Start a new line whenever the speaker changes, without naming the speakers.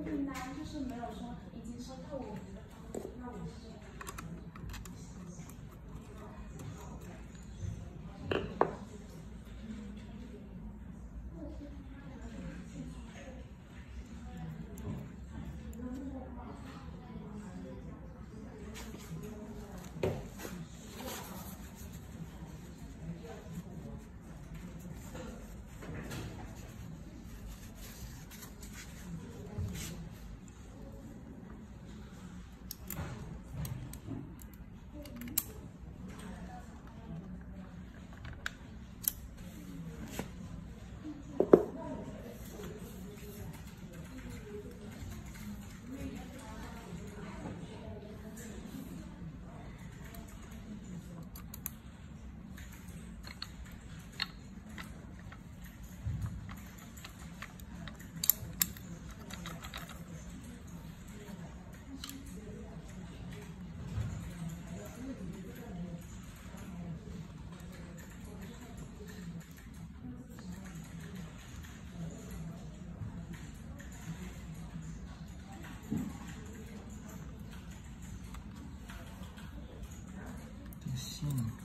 订单就是没有说已经收到我们的方，那我是。Hmm.